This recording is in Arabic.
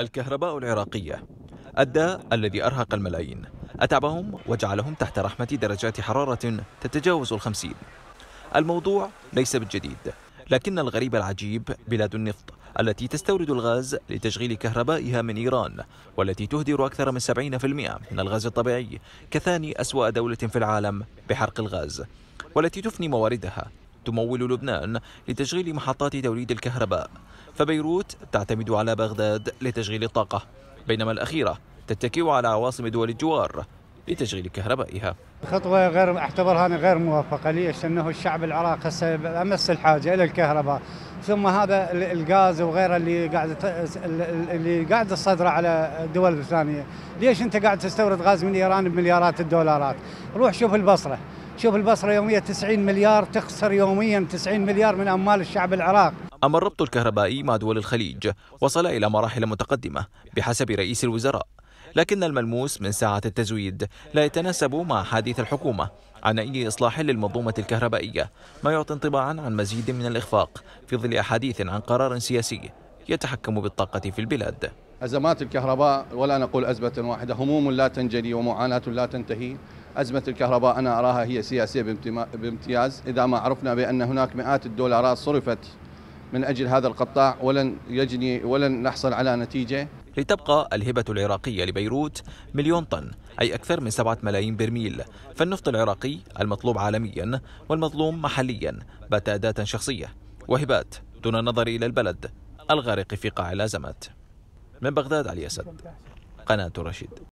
الكهرباء العراقية. الداء الذي أرهق الملايين. أتعبهم وجعلهم تحت رحمة درجات حرارة تتجاوز الخمسين. الموضوع ليس بالجديد لكن الغريب العجيب بلاد النفط التي تستورد الغاز لتشغيل كهربائها من إيران والتي تهدر أكثر من 70% من الغاز الطبيعي كثاني أسوأ دولة في العالم بحرق الغاز والتي تفني مواردها. تمول لبنان لتشغيل محطات توليد الكهرباء. فبيروت تعتمد على بغداد لتشغيل الطاقة بينما الأخيرة تتكئ على عواصم دول الجوار لتشغيل كهربائها. خطوة غير اعتبرها أنا غير موفقة ليش؟ أنه الشعب العراقي هسه أمس الحاجة إلى الكهرباء ثم هذا الغاز وغيره اللي قاعد اللي قاعد تصدره على الدول الثانية. ليش أنت قاعد تستورد غاز من إيران بمليارات الدولارات؟ روح شوف البصرة شوف البصرة يوميا 90 مليار تخسر يوميا 90 مليار من أموال الشعب العراق أما الربط الكهربائي مع دول الخليج وصل إلى مراحل متقدمة بحسب رئيس الوزراء. لكن الملموس من ساعة التزويد لا يتناسب مع حديث الحكومة عن أي إصلاح للمنظومة الكهربائية ما يعطي انطباعا عن مزيد من الإخفاق في ظل أحاديث عن قرار سياسي يتحكم بالطاقة في البلاد. أزمات الكهرباء ولا نقول أزمة واحدة هموم لا تنجلي ومعاناة لا تنتهي. أزمة الكهرباء أنا أراها هي سياسية بامتياز. إذا ما عرفنا بأن هناك مئات الدولارات صرفت من أجل هذا القطاع ولن يجني ولن نحصل على نتيجة. لتبقى الهبة العراقية لبيروت مليون طن أي أكثر من سبعة ملايين برميل. فالنفط العراقي المطلوب عالميا والمظلوم محليا بات أداة شخصية. وهبات دون النظر إلى البلد الغارق في قاع الأزمات. من بغداد علي أسد قناة رشيد.